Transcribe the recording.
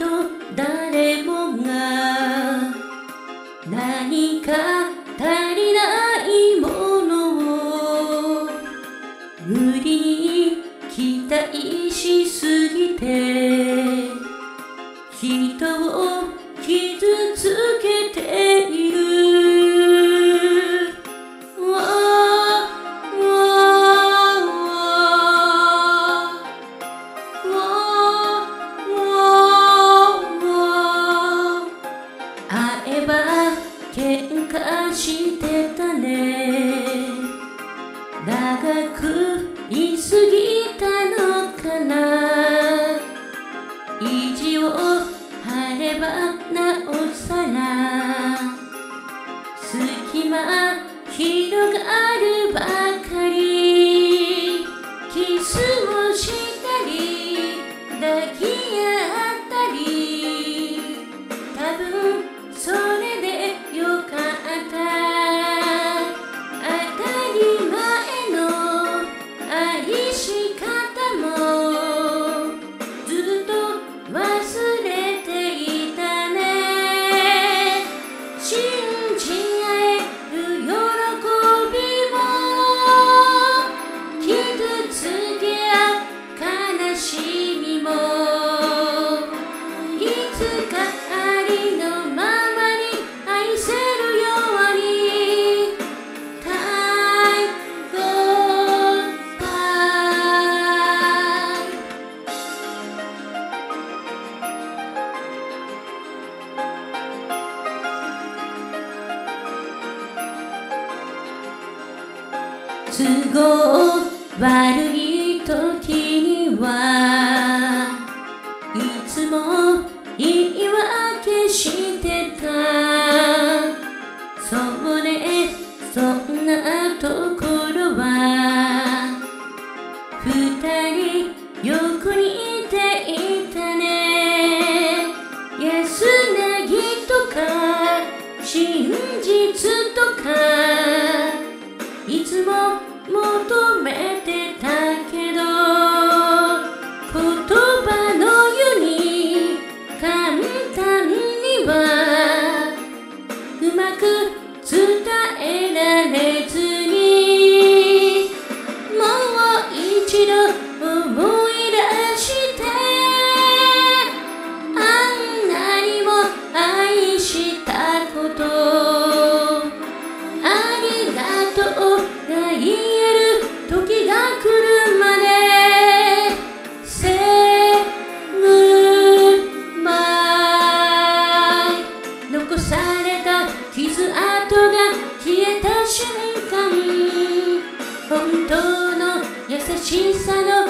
と誰もが何か足りないものを無理に期待しすぎて人を傷つけ長く言い過ぎたのかな？意地を張ればなおさら隙間広がるばかり都合悪い時にはいつも言い訳してたそうねそんなところは二人横にいていたね安らぎとか真実とかいつも求めてたけど言葉のように簡単にはうまく伝えられずにもう一度思い出してあんなにも愛したことありがとうが言え小さな